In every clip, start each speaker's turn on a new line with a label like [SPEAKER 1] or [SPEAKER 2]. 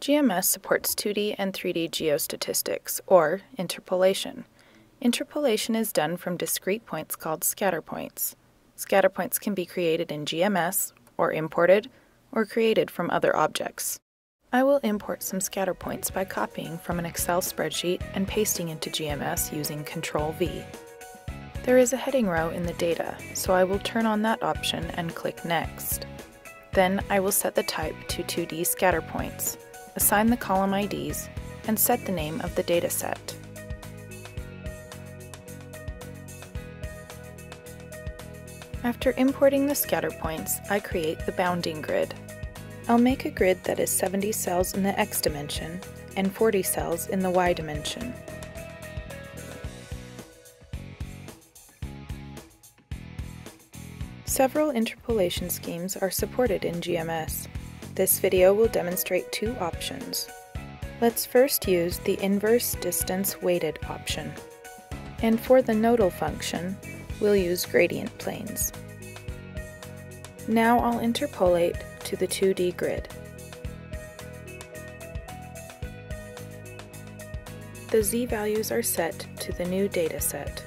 [SPEAKER 1] GMS supports 2D and 3D geostatistics, or interpolation. Interpolation is done from discrete points called scatter points. Scatter points can be created in GMS, or imported, or created from other objects. I will import some scatter points by copying from an Excel spreadsheet and pasting into GMS using Ctrl V. There is a heading row in the data, so I will turn on that option and click Next. Then I will set the type to 2D scatter points assign the column IDs, and set the name of the dataset. After importing the scatter points, I create the bounding grid. I'll make a grid that is 70 cells in the x dimension and 40 cells in the y dimension. Several interpolation schemes are supported in GMS. This video will demonstrate two options. Let's first use the inverse distance weighted option. And for the nodal function, we'll use gradient planes. Now I'll interpolate to the 2D grid. The z-values are set to the new dataset.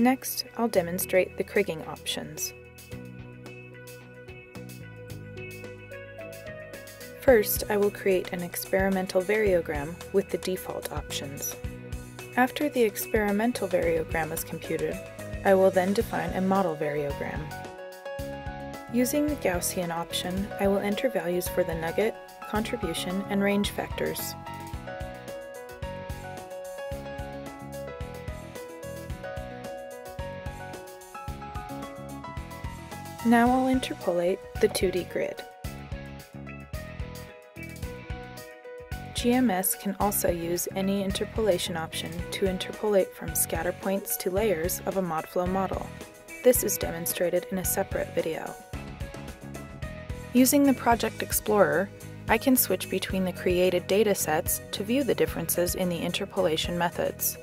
[SPEAKER 1] Next, I'll demonstrate the kriging options. First, I will create an experimental variogram with the default options. After the experimental variogram is computed, I will then define a model variogram. Using the Gaussian option, I will enter values for the nugget, contribution, and range factors. Now I'll interpolate the 2D grid. GMS can also use any interpolation option to interpolate from scatter points to layers of a ModFlow model. This is demonstrated in a separate video. Using the Project Explorer, I can switch between the created datasets to view the differences in the interpolation methods.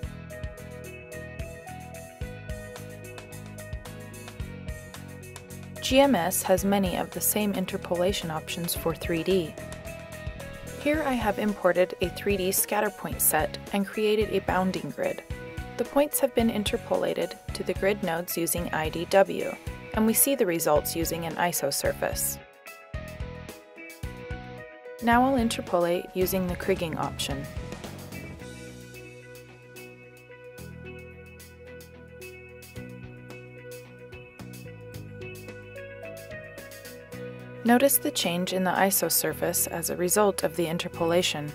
[SPEAKER 1] GMS has many of the same interpolation options for 3D. Here I have imported a 3D scatter point set and created a bounding grid. The points have been interpolated to the grid nodes using IDW, and we see the results using an ISO surface. Now I'll interpolate using the kriging option. Notice the change in the isosurface as a result of the interpolation.